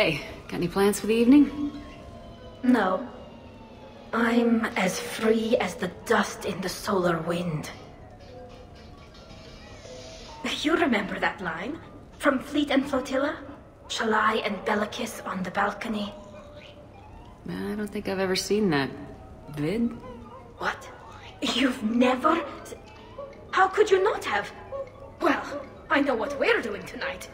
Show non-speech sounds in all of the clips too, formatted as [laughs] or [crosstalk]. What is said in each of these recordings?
Hey, got any plans for the evening? No. I'm as free as the dust in the solar wind. You remember that line? From Fleet and Flotilla? Shalai and Bellicus on the balcony? I don't think I've ever seen that. Vid? What? You've never? How could you not have? Well, I know what we're doing tonight.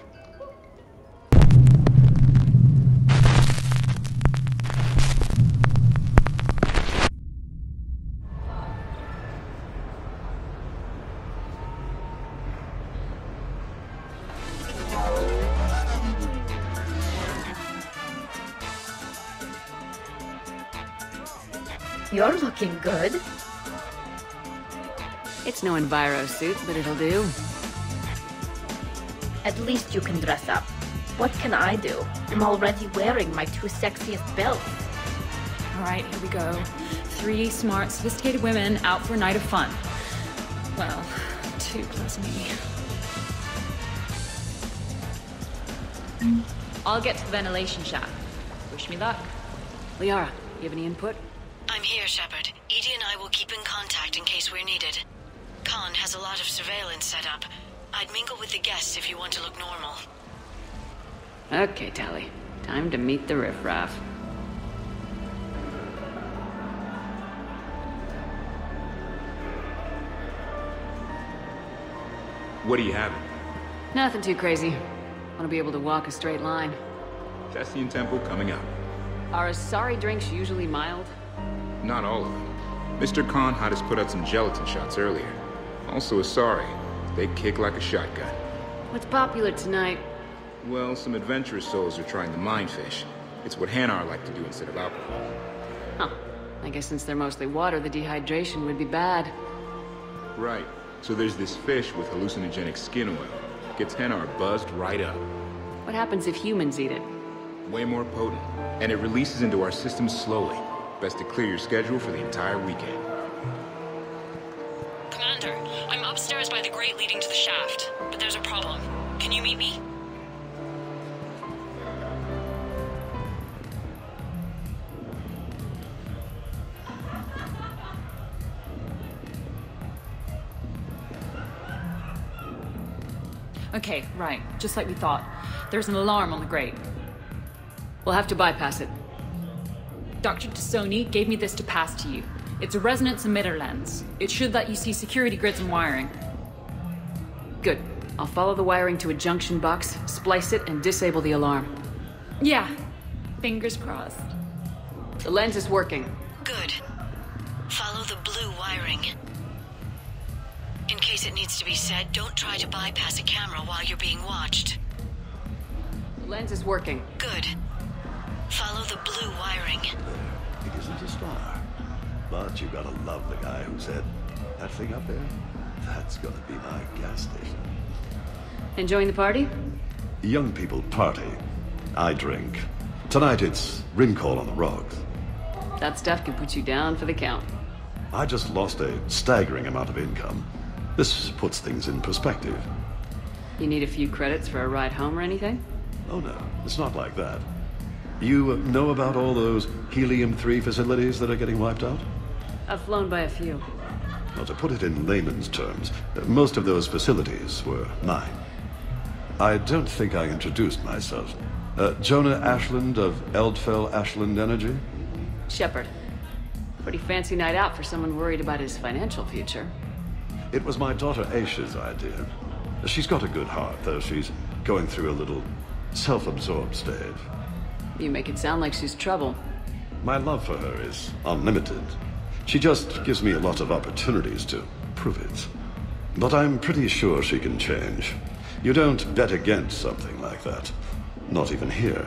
You're looking good. It's no Enviro suit, but it'll do. At least you can dress up. What can I do? I'm already wearing my two sexiest belts. All right, here we go. Three smart, sophisticated women out for a night of fun. Well, two plus me. I'll get to the ventilation shaft. Wish me luck. Liara, you have any input? I'm here, Shepard. EDI and I will keep in contact in case we're needed. Khan has a lot of surveillance set up. I'd mingle with the guests if you want to look normal. Okay, Tali. Time to meet the riffraff. What are you having? Nothing too crazy. Want to be able to walk a straight line. Thessian Temple coming up. Are Asari drinks usually mild? Not all of them. Mr. Khan had us put out some gelatin shots earlier. Also Asari. They kick like a shotgun. What's popular tonight? Well, some adventurous souls are trying the mine fish. It's what Hanar like to do instead of alcohol. Huh. I guess since they're mostly water, the dehydration would be bad. Right. So there's this fish with hallucinogenic skin oil. Gets Hanar buzzed right up. What happens if humans eat it? Way more potent. And it releases into our system slowly. Best to clear your schedule for the entire weekend. Commander, I'm upstairs by the grate leading to the shaft, but there's a problem. Can you meet me? Okay, right. Just like we thought. There's an alarm on the grate. We'll have to bypass it. Dr. T'Soni gave me this to pass to you. It's a resonance emitter lens. It should let you see security grids and wiring. Good. I'll follow the wiring to a junction box, splice it, and disable the alarm. Yeah. Fingers crossed. The lens is working. Good. Follow the blue wiring. In case it needs to be said, don't try to bypass a camera while you're being watched. The lens is working. Good. Follow the blue wiring. It isn't a star. But you gotta love the guy who said, that thing up there, that's gonna be my gas station. Enjoying the party? Young people party. I drink. Tonight it's ryncol on the rocks. That stuff can put you down for the count. I just lost a staggering amount of income. This puts things in perspective. You need a few credits for a ride home or anything? Oh no, it's not like that. You know about all those helium-3 facilities that are getting wiped out? I've flown by a few. Well, to put it in layman's terms, most of those facilities were mine. I don't think I introduced myself. Uh, Jonah Ashland of Eldfell Ashland Energy? Shepard. Pretty fancy night out for someone worried about his financial future. It was my daughter Aisha's idea. She's got a good heart, though she's going through a little self-absorbed stage. You make it sound like she's trouble. My love for her is unlimited. She just gives me a lot of opportunities to prove it. But I'm pretty sure she can change. You don't bet against something like that. Not even here.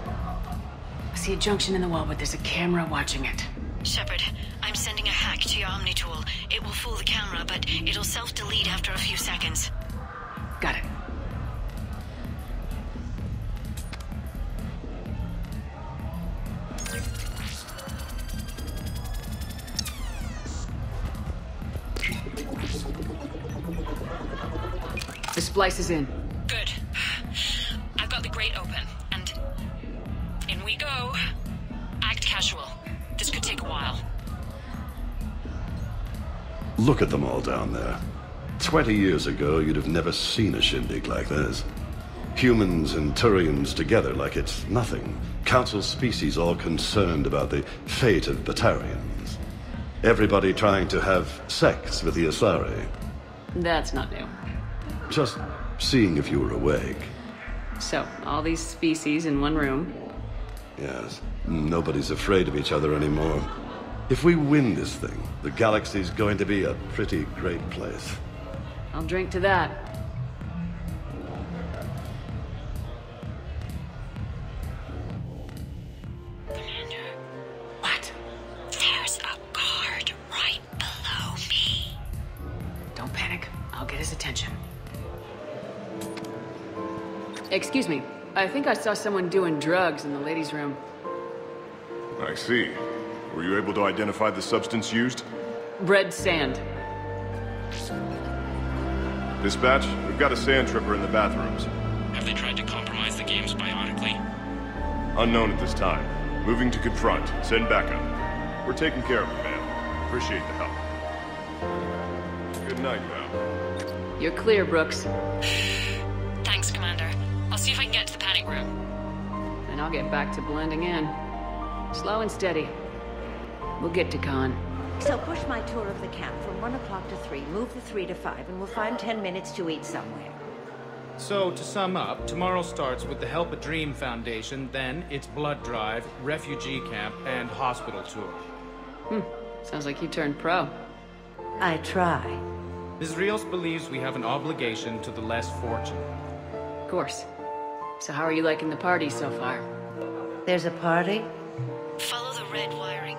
I see a junction in the wall, but there's a camera watching it. Shepard, I'm sending a hack to your Omni tool. It will fool the camera, but it'll self-delete after a few seconds. Got it. The splice is in. Good. I've got the grate open, and in we go. Act casual. This could take a while. Look at them all down there. Twenty years ago, you'd have never seen a shindig like this. Humans and Turians together like it's nothing. Council species all concerned about the fate of Batarians. Everybody trying to have sex with the Asari. That's not new. Just seeing if you were awake. So, all these species in one room. Yes, nobody's afraid of each other anymore. If we win this thing, the galaxy's going to be a pretty great place. I'll drink to that. Commander, What? there's a guard right below me. Don't panic. I'll get his attention. Excuse me. I think I saw someone doing drugs in the ladies' room. I see. Were you able to identify the substance used? Red sand. Dispatch, we've got a sand tripper in the bathrooms. Have they tried to compromise the games bionically? Unknown at this time. Moving to confront. Send backup. We're taking care of it, man. Appreciate the help. Good night, Val. You're clear, Brooks. [sighs] Thanks, Commander. I'll see if I can get to the panic room. And I'll get back to blending in. Slow and steady. We'll get to Khan. So push my tour of the camp from 1 o'clock to 3, move the 3 to 5, and we'll find 10 minutes to eat somewhere. So, to sum up, tomorrow starts with the Help a Dream Foundation, then it's blood drive, refugee camp, and hospital tour. Hmm. Sounds like you turned pro. I try. Ms. Rios believes we have an obligation to the less fortunate. Of course. So how are you liking the party so far? There's a party? Follow the red wiring.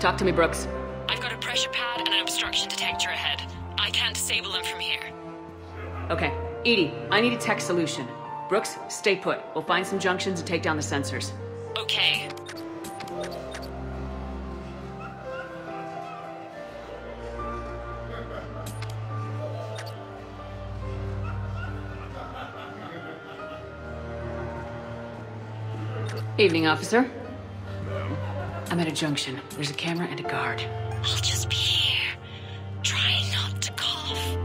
Talk to me, Brooks. I've got a pressure pad and an obstruction detector ahead. I can't disable them from here. Okay. EDI, I need a tech solution. Brooks, stay put. We'll find some junctions and take down the sensors. Okay. Evening, officer. I'm at a junction. There's a camera and a guard. I'll just be here. Try not to cough.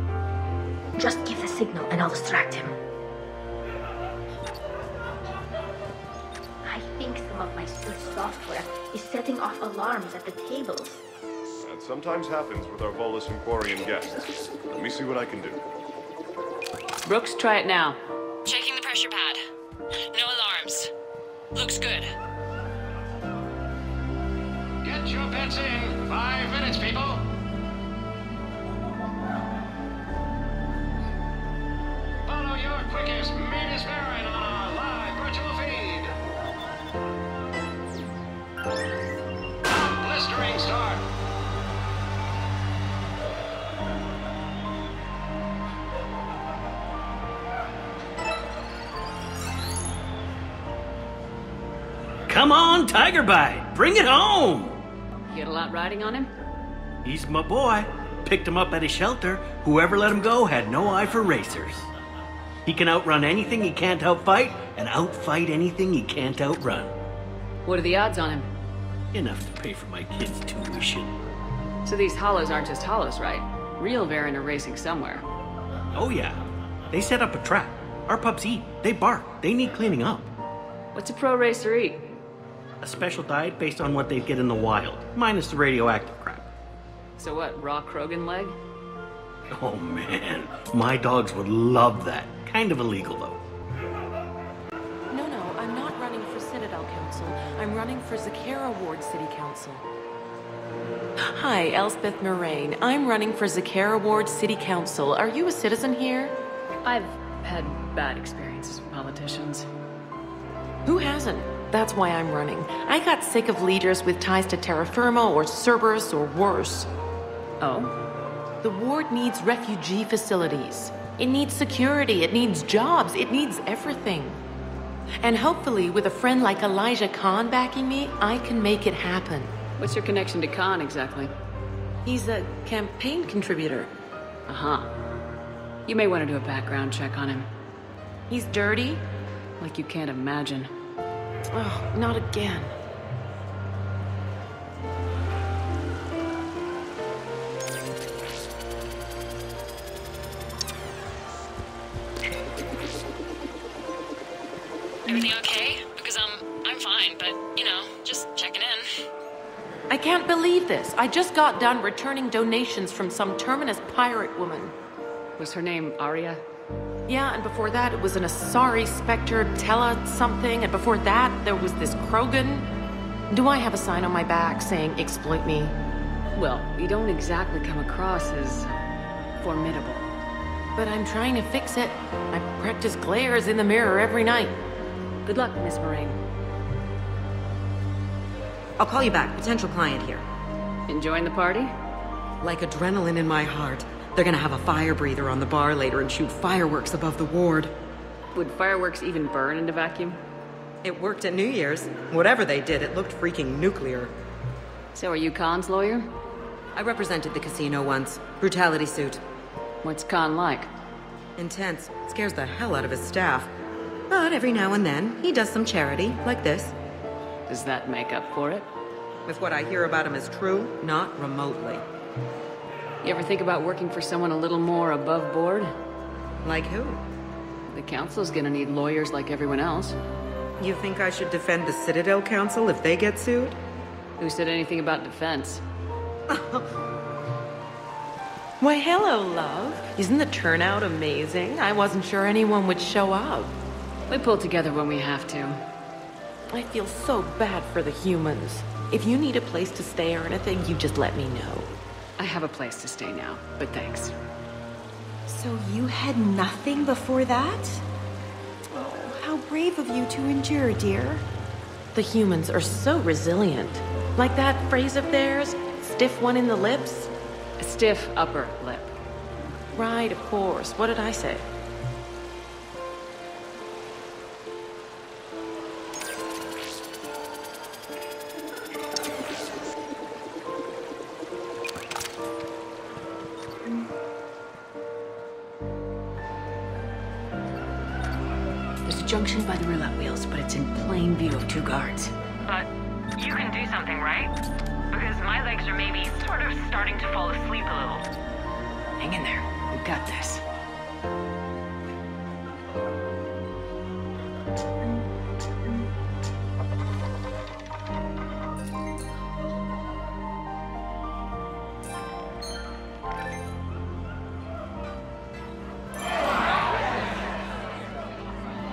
Just give the signal and I'll distract him. I think some of my suit software is setting off alarms at the tables. That sometimes happens with our Volus and Quarian guests. Let me see what I can do. Brooks, try it now. Checking the pressure pad. No alarms. Looks good. Get in. Five minutes, people. Follow your quickest, meanest varren on our live virtual feed. Blistering start. Come on, Tiger Bite, bring it home. You a lot riding on him? He's my boy. Picked him up at a shelter. Whoever let him go had no eye for racers. He can outrun anything he can't outfight, and outfight anything he can't outrun. What are the odds on him? Enough to pay for my kids' tuition. So these holos aren't just holos, right? Real Varren are racing somewhere. Oh yeah, they set up a trap. Our pups eat, they bark, they need cleaning up. What's a pro racer eat? A special diet based on what they'd get in the wild, minus the radioactive crap. So what, raw Krogan leg? Oh man, my dogs would love that. Kind of illegal though. No, no, I'm not running for Citadel Council. I'm running for Zakera Ward City Council. Hi, Elspeth Moraine. I'm running for Zakera Ward City Council. Are you a citizen here? I've had bad experiences with politicians. Who hasn't? That's why I'm running. I got sick of leaders with ties to terra firma or Cerberus or worse. Oh? The ward needs refugee facilities. It needs security. It needs jobs. It needs everything. And hopefully, with a friend like Elijah Khan backing me, I can make it happen. What's your connection to Khan exactly? He's a campaign contributor. Uh huh. You may want to do a background check on him. He's dirty? Like you can't imagine. Oh, not again. Everything okay? Because um, I'm fine, but you know, just checking in. I can't believe this. I just got done returning donations from some terminus pirate woman. Was her name Aria? Yeah, and before that it was an Asari Spectre, Tela something, and before that there was this Krogan. Do I have a sign on my back saying exploit me? Well, you don't exactly come across as formidable. But I'm trying to fix it. I practice glares in the mirror every night. Good luck, Miss Moraine. I'll call you back. Potential client here. Enjoying the party? Like adrenaline in my heart. They're gonna have a fire breather on the bar later and shoot fireworks above the ward. Would fireworks even burn in a vacuum? It worked at New Year's. Whatever they did, it looked freaking nuclear. So are you Khan's lawyer? I represented the casino once. Brutality suit. What's Khan like? Intense. Scares the hell out of his staff. But every now and then, he does some charity, like this. Does that make up for it? If what I hear about him is true, not remotely. You ever think about working for someone a little more above board? Like who? The council's gonna need lawyers like everyone else. You think I should defend the Citadel Council if they get sued? Who said anything about defense? [laughs] Why, hello, love. Isn't the turnout amazing? I wasn't sure anyone would show up. We pull together when we have to. I feel so bad for the humans. If you need a place to stay or anything, you just let me know. I have a place to stay now, but thanks. So you had nothing before that? Oh, how brave of you to endure, dear. The humans are so resilient. Like that phrase of theirs, stiff one in the lips. A stiff upper lip. Right, of course. What did I say? Junction by the roulette wheels, but it's in plain view of two guards. But you can do something, right? Because my legs are maybe sort of starting to fall asleep a little. Hang in there. We've got this.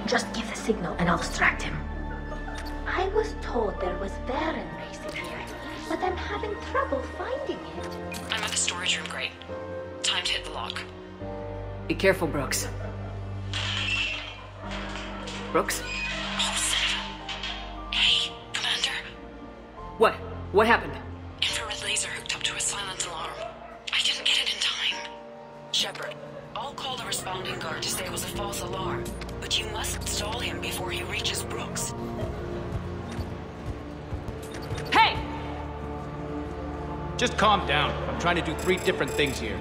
Just give the signal and I'll distract him. I was told there was varren racing here, but I'm having trouble finding it. I'm at the storage room, great. Time to hit the lock. Be careful, Brooks. Brooks? Oh, son of Hey, Commander. What? What happened? Just calm down. I'm trying to do three different things here.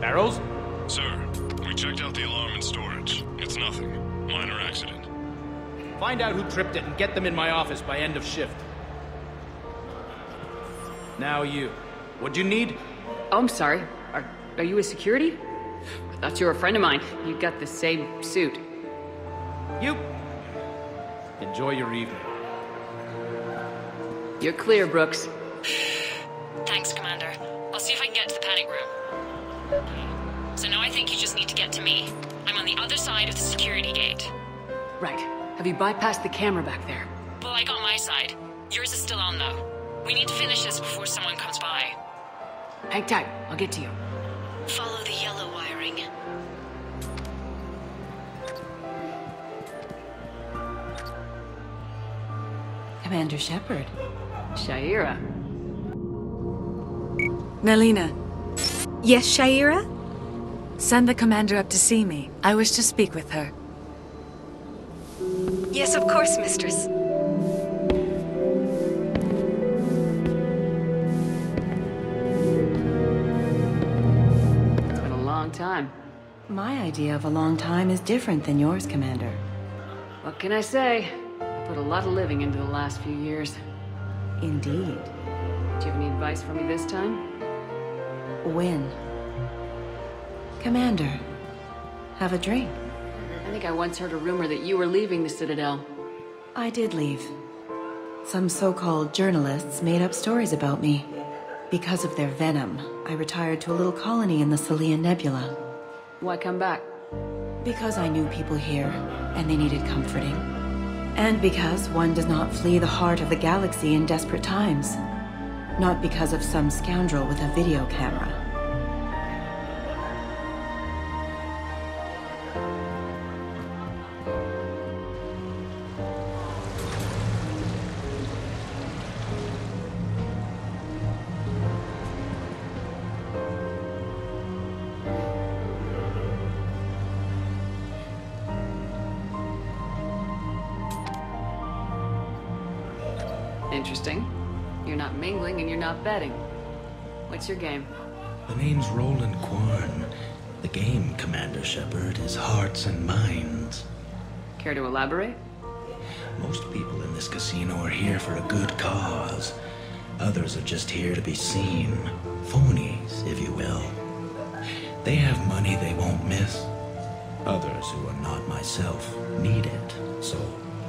Barrows? Sir, we checked out the alarm in storage. It's nothing. Minor accident. Find out who tripped it and get them in my office by end of shift. Now you. What'd you need? Oh, I'm sorry. Are, are you a security? I thought you were a friend of mine. You got the same suit. You. Enjoy your evening. You're clear, Brooks. Thanks, Commander. I'll see if I can get to the panic room. So now I think you just need to get to me. I'm on the other side of the security gate. Right. Have you bypassed the camera back there? Well, I got my side. Yours is still on, though. We need to finish this before someone comes by. Hang tight. I'll get to you. Follow the yellow wiring. Commander Shepard. Sha'ira. Nelyna. Yes, Sha'ira? Send the commander up to see me. I wish to speak with her. Yes, of course, mistress. It's been a long time. My idea of a long time is different than yours, Commander. What can I say? I put a lot of living into the last few years. Indeed. Do you have any advice for me this time? Win. Commander, have a drink. I think I once heard a rumor that you were leaving the Citadel. I did leave. Some so-called journalists made up stories about me. Because of their venom, I retired to a little colony in the Celian Nebula. Why come back? Because I knew people here, and they needed comforting. And because one does not flee the heart of the galaxy in desperate times. Not because of some scoundrel with a video camera. Interesting. You're not mingling and you're not betting. What's your game? The name's Rolan Quarn. The game, Commander Shepard, is hearts and minds. Care to elaborate? Most people in this casino are here for a good cause. Others are just here to be seen. Phonies, if you will. They have money they won't miss. Others who are not myself need it. So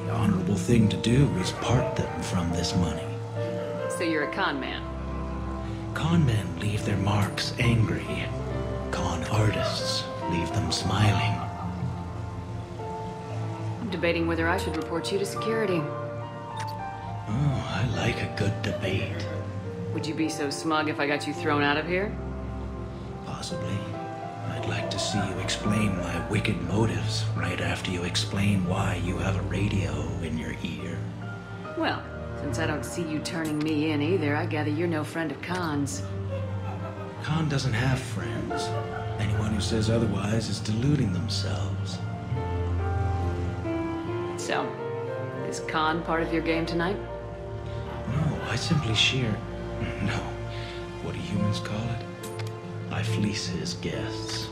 the honorable thing to do is part them from this money. So you're a con man. Con men leave their marks angry. Con artists leave them smiling. I'm debating whether I should report you to security. Oh, I like a good debate. Would you be so smug if I got you thrown out of here? Possibly. I'd like to see you explain my wicked motives right after you explain why you have a radio in your ear. Well, since I don't see you turning me in either, I gather you're no friend of Khan's. Khan doesn't have friends. Anyone who says otherwise is deluding themselves. So, is Khan part of your game tonight? No, I simply shear. No. What do humans call it? I fleece his guests.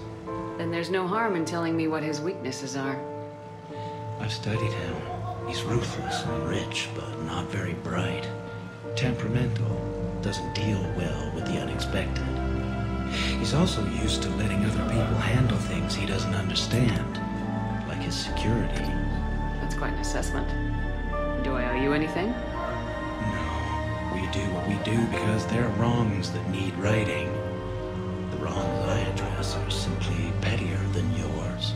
Then there's no harm in telling me what his weaknesses are. I've studied him. He's ruthless and rich, but not very bright. Temperamental, doesn't deal well with the unexpected. He's also used to letting other people handle things he doesn't understand, like his security. That's quite an assessment. Do I owe you anything? No. We do what we do because there are wrongs that need righting. The wrongs I address are simply pettier than yours.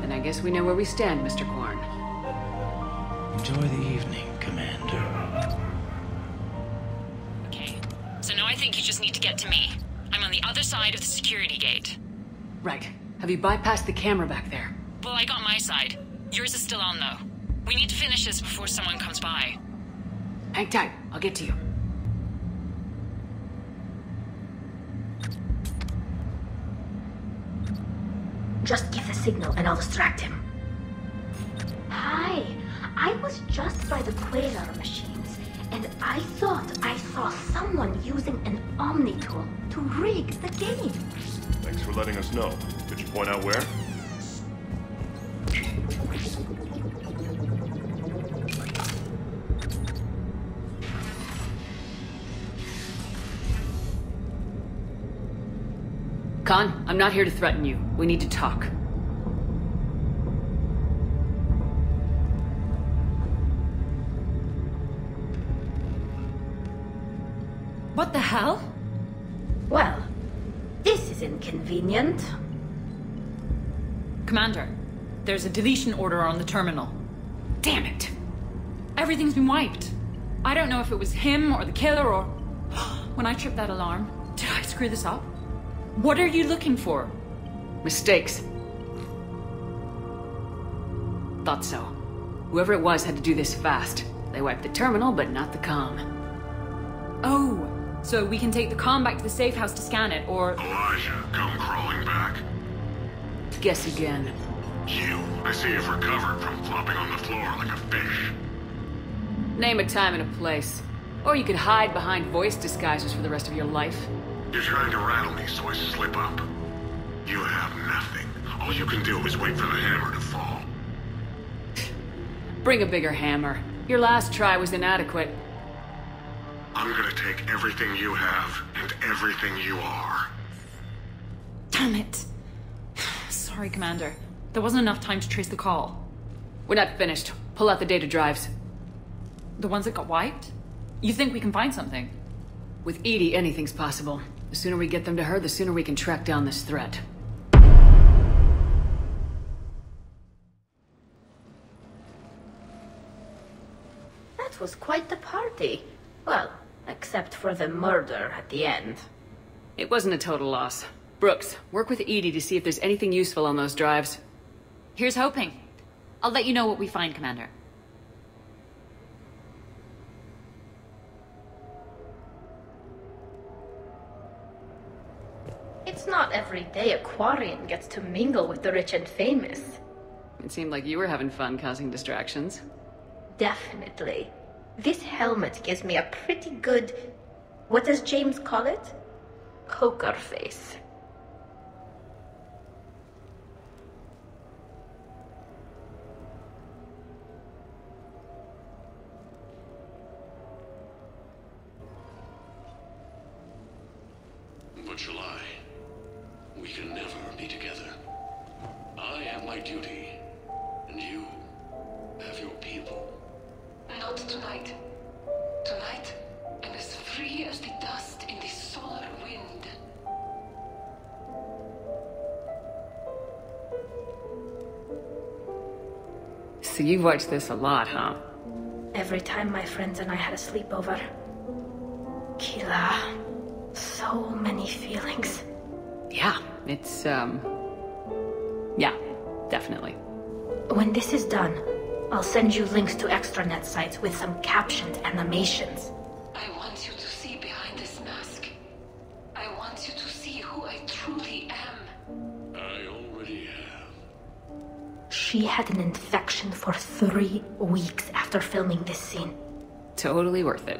Then I guess we know where we stand, Mr. Quarn. Enjoy the evening, Commander. Okay. So now I think you just need to get to me. I'm on the other side of the security gate. Right. Have you bypassed the camera back there? Well, I got my side. Yours is still on, though. We need to finish this before someone comes by. Hang tight. I'll get to you. Just give the signal and I'll distract him. Hi, I was just by the Quasar machines, and I thought I saw someone using an Omni tool to rig the game. Thanks for letting us know. Could you point out where? Khan, I'm not here to threaten you. We need to talk. What the hell? Well, this is inconvenient. Commander, there's a deletion order on the terminal. Damn it! Everything's been wiped. I don't know if it was him or the killer or. [gasps] When I tripped that alarm, did I screw this up? What are you looking for? Mistakes. Thought so. Whoever it was had to do this fast. They wiped the terminal, but not the comm. Oh, so we can take the comm back to the safe house to scan it, or. Elijah, come crawling back. Guess again. You, I see you've recovered from flopping on the floor like a fish. Name a time and a place. Or you could hide behind voice disguisers for the rest of your life. You're trying to rattle me so I slip up. You have nothing. All you can do is wait for the hammer to fall. Bring a bigger hammer. Your last try was inadequate. I'm gonna take everything you have and everything you are. Damn it. Sorry, Commander. There wasn't enough time to trace the call. We're not finished. Pull out the data drives. The ones that got wiped? You think we can find something? With EDI, anything's possible. The sooner we get them to her, the sooner we can track down this threat. That was quite the party. Well, except for the murder at the end. It wasn't a total loss. Brooks, work with EDI to see if there's anything useful on those drives. Here's hoping. I'll let you know what we find, Commander. It's not every day a Quarian gets to mingle with the rich and famous. It seemed like you were having fun causing distractions. Definitely. This helmet gives me a pretty good. What does James call it? Poker face. So this a lot, huh? Every time my friends and I had a sleepover. Kila. So many feelings. Yeah, it's, um... Yeah, definitely. When this is done, I'll send you links to extranet sites with some captioned animations. She had an infection for three weeks after filming this scene. Totally worth it.